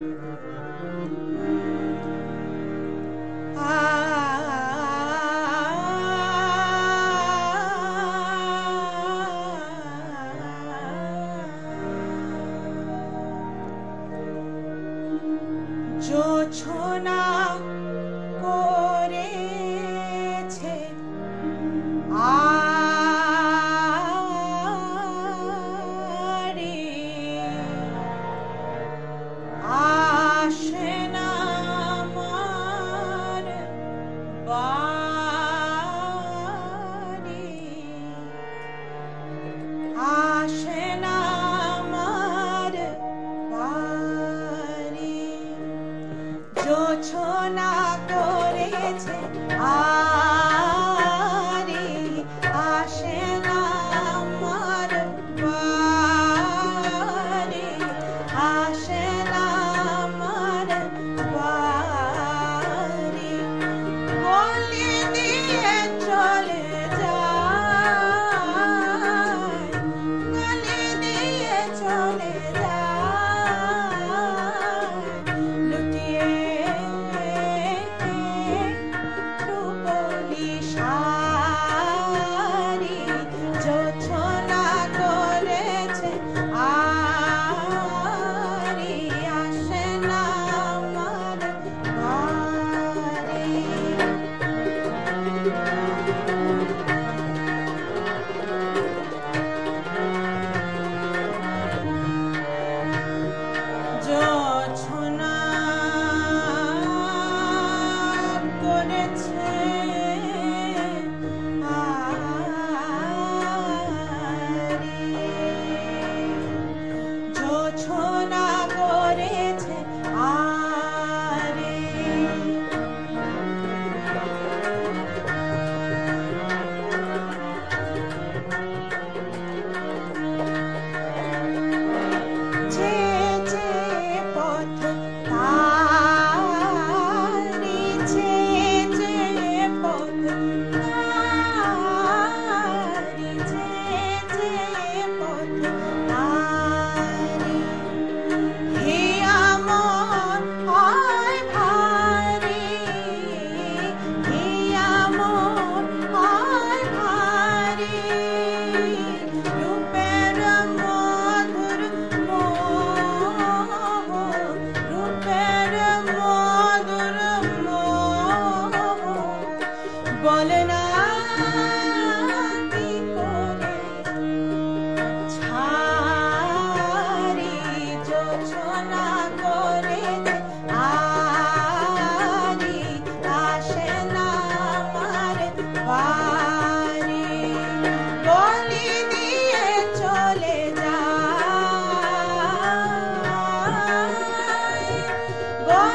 아, 저 천하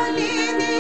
Holy